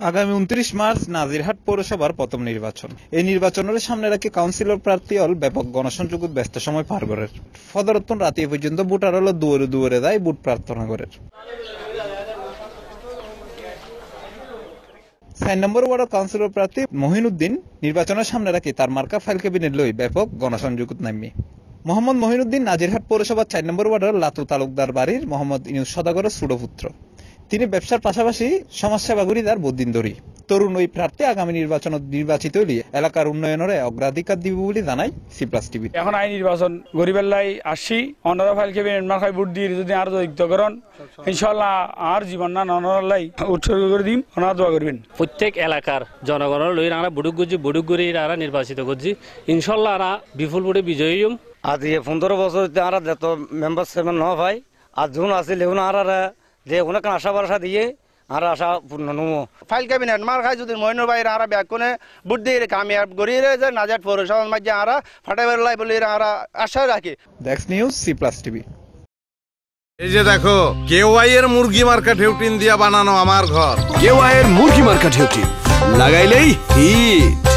আগামী উনত্রিশ মার্চ নাজিরহাট পৌরসভার প্রথম নির্বাচন। এই নির্বাচনের সামনে রাখি কাউন্সিলর প্রার্থী হল ব্যাপক গণসংযোগত ব্যস্ত সময় পার করের ফদরত্তন রাতে পর্যন্ত ভোটার হলো দুয়ারে দুয়ারে যায় ভোট প্রার্থনা করের চার নম্বর ওয়ার্ড কাউন্সিলর প্রার্থী মহিনুদ্দিন নির্বাচনের সামনে রাখি তার মার্কা ফাইল ক্যাবিনেট লই ব্যাপক গণসংযোগত নামি। মোহাম্মদ মহিনুদ্দিন নাজিরহাট পৌরসভার চার নম্বর ওয়ার্ডের লাতু তালুকদার বাড়ির মোহাম্মদ ইনুস সদাগরের সুডপুত্র। তিনি ব্যবসার পাশাপাশি সমাজসেবা করি তার বহুদিন ধরি তরুণ ওই প্রার্থী আগামী নির্বাচনত নির্বাচিত হইলে এলাকার উন্নয়নের অগ্রাধিকার দিব বলে জানাই সি প্লাস টিভি এখন আই নির্বাচন গরিবেল্লাই আসছি অনারা ফাইল কেবি নির্মাণ খাই ভোট দিয়ে যদি আর দৈত্য করেন ইনশাল্লাহ আর জীবন না অনারালাই উৎসর্গ করে দিম ওনারা দোয়া করবেন। প্রত্যেক এলাকার জনগণের লই আমরা বুডুক গুজি বুডুক গুড়ি আরা নির্বাচিত করছি। ইনশাল্লাহ আরা বিপুল বুড়ে বিজয়ী আজ পনেরো বছর আর যত মেম্বার সেভেন ন ভাই আর যখন আসিল এখন আর যে অনেক আশা ভরসা দিয়ে আর আশা পূর্ণ নমো। ফাইল ক্যাবিনেট মার খাই যদি মইনুর বাইরে আরা ব্যাগ কোনে বুদ্ধি কামিয়াব গড়িয়ে যে নাজার পৌরসভার মাঝে আরা ফাটাইবার লাই বলে আরা আশা রাখি। ডেক্স নিউজ সি প্লাস টিভি এই যে দেখো কেওয়াই এর মুরগি মার্কা ঠেউটিন দিয়া বানানো আমার ঘর। কেওয়াইয়ের মুরগি মার্কা ঢেউটি লাগাইলেই হিট।